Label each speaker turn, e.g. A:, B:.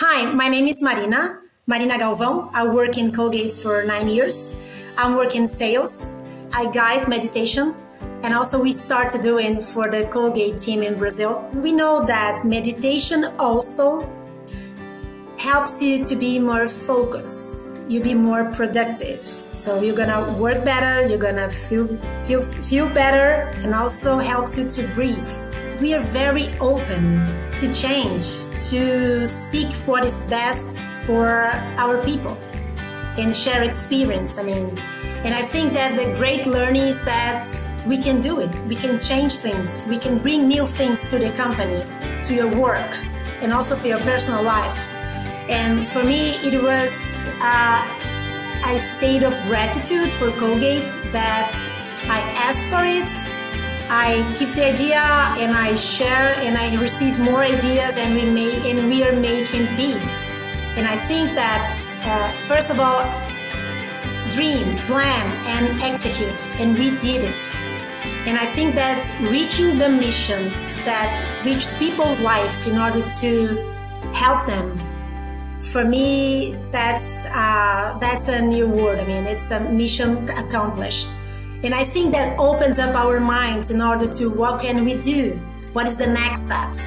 A: Hi, my name is Marina, Marina Galvão. I work in Colgate for nine years. I'm working sales. I guide meditation and also we started doing for the Colgate team in Brazil. We know that meditation also helps you to be more focused. You be more productive. So you're gonna work better, you're gonna feel feel feel better, and also helps you to breathe. We are very open to change, to seek what is best for our people and share experience. I mean, and I think that the great learning is that we can do it. We can change things. We can bring new things to the company, to your work, and also for your personal life. And for me, it was uh, a state of gratitude for Colgate that I asked for it. I give the idea and I share and I receive more ideas and we and we are making big. And I think that uh, first of all, dream, plan, and execute, and we did it. And I think that reaching the mission that reaches people's life in order to help them for me, that's uh, that's a new word. I mean, it's a mission accomplished, and I think that opens up our minds in order to what can we do? What is the next steps?